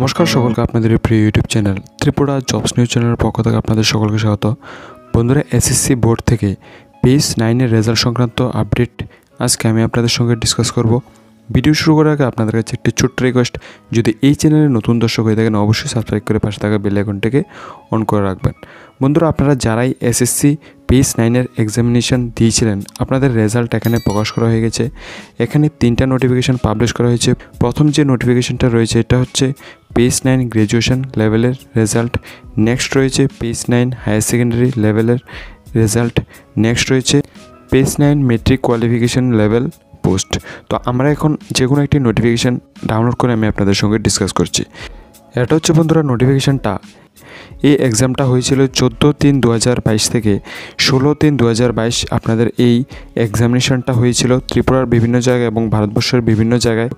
নমস্কার সকলকে আপনাদের প্রিয় YouTube channel Tripura jobs news চ্যানেলের পক্ষ থেকে আপনাদের সকলকে স্বাগত। বন্ধুরা এসএসসি বোর্ড থেকে পেজ নাইনের রেজাল্ট সংক্রান্ত আপডেট আজকে আমি আপনাদের সঙ্গে ডিসকাস করব। ভিডিও শুরু করার আগে আপনাদের কাছে একটি ছোট্ট রিকোয়েস্ট যদি এই চ্যানেলে নতুন দর্শক হয়ে থাকেন, অবশ্যই সাবস্ক্রাইব করে পাশে থাকা বেল আইকনটিকে অন করে রাখবেন। বন্ধুরা, আপনারা যারাই এসএসসি পেজ নাইনের এক্সামিনেশন দিয়েছিলেন। আপনাদের রেজাল্ট এখানে প্রকাশ করা হয়ে গেছে। এখানে তিনটা নোটিফিকেশান পাবলিশ করা হয়েছে। প্রথম যে নোটিফিকেশানটা রয়েছে, এটা হচ্ছে পেজ নাইন গ্র্যাজুয়েশন লেভেলের রেজাল্ট নেক্সট রয়েছে পেজ নাইন হায়ার সেকেন্ডারি লেভেলের রেজাল্ট নেক্সট রয়েছে phase nine matric qualification level post তো আমরা এখন যে কোনো একটি নোটিফিকেশান ডাউনলোড করে আমি আপনাদের সঙ্গে ডিসকাস করছি। এটা হচ্ছে বন্ধুরা নোটিফিকেশানটা এই এক্সামটা হয়েছিল চোদ্দ তিন দু থেকে। ষোলো তিন দু আপনাদের এই এক্সামিনেশনটা হয়েছিল ত্রিপুরার বিভিন্ন জায়গায় এবং ভারতবর্ষের বিভিন্ন জায়গায়।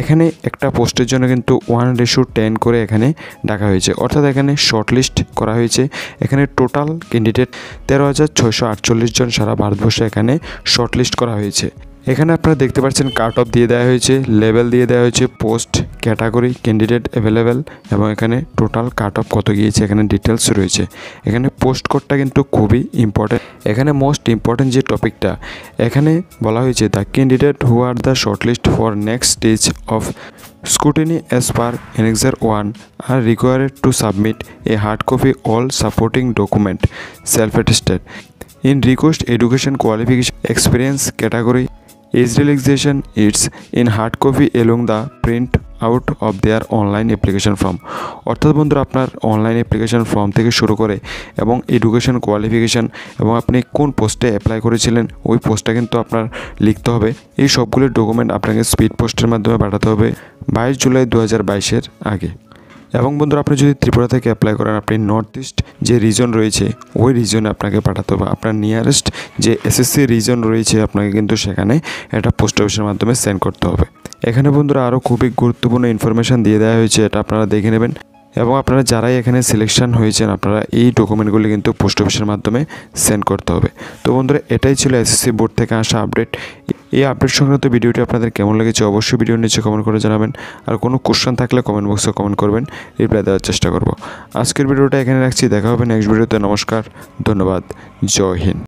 এখানে একটা পোস্টের জন্য কিন্তু ওয়ান রেশু টেন করে এখানে ডাকা হয়েছে। অর্থাৎ এখানে শর্টলিস্ট করা হয়েছে। এখানে টোটাল ক্যান্ডিডেট তেরো হাজার আটচল্লিশ জন সারা ভারতবর্ষে এখানে শর্টলিস্ট করা হয়েছে। এখানে আপনারা দেখতে পাচ্ছেন কাট অফ দিয়ে দেওয়া হয়েছে লেভেল দিয়ে দেওয়া হয়েছে পোস্ট ক্যাটাগরি ক্যান্ডিডেট অ্যাভেলেবেল এবং এখানে টোটাল কাট অফ কত গিয়েছে, এখানে ডিটেলস রয়েছে। এখানে পোস্ট কোডটা কিন্তু খুবই ইম্পর্টেন্ট এখানে মোস্ট ইম্পর্টেন্ট যে টপিকটা এখানে বলা হয়েছে the candidate who are the shortlist for next stage of scrutiny as per annexure one are required to submit a hard copy all supporting document self attested in request education qualification experience category age relaxation it's in hard copy the print out of their online application form অর্থাৎ বন্ধুরা, আপনার online application form থেকে শুরু করে এবং education qualification এবং আপনি কোন পোস্টে অ্যাপ্লাই করেছিলেন, ওই পোস্টটা কিন্তু আপনার লিখতে হবে। এই সবগুলো ডকুমেন্ট আপনাকে স্পিড পোস্টের মাধ্যমে পাঠাতে হবে বাইশ জুলাই দু হাজার বাইশের আগে। এবং বন্ধুরা, আপনি যদি ত্রিপুরা থেকে অ্যাপ্লাই করেন, আপনি নর্থ ইস্ট যে রিজন রয়েছে, ওই রিজনে আপনাকে পাঠাতে হবে। আপনার নিয়ারেস্ট যে এসএসসি রিজন রয়েছে আপনাকে কিন্তু সেখানে এটা পোস্ট অফিসের মাধ্যমে সেন্ড করতে হবে। এখানে বন্ধুরা আরও খুবই গুরুত্বপূর্ণ ইনফরমেশান দিয়ে দেওয়া হয়েছে, এটা আপনারা দেখে নেবেন। এবং আপনারা যারাই এখানে সিলেকশন হয়েছেন, আপনারা এই ডকুমেন্টগুলি কিন্তু পোস্ট অফিসের মাধ্যমে সেন্ড করতে হবে। তো বন্ধুরা, এটাই ছিল এসএসসি বোর্ড থেকে আসা আপডেট এই আপডেট সংক্রান্ত ভিডিওটি আপনাদের কেমন লেগেছে অবশ্যই ভিডিও নিচে কমেন্ট করে জানাবেন। আর কোনো কোশ্চেন থাকলে কমেন্ট বক্সে কমেন্ট করবেন। রিপ্লাই দেওয়ার চেষ্টা করব। আজকের ভিডিওটা এখানে রাখছি। দেখা হবে নেক্সট ভিডিওতে নমস্কার, ধন্যবাদ। জয় হিন্দ।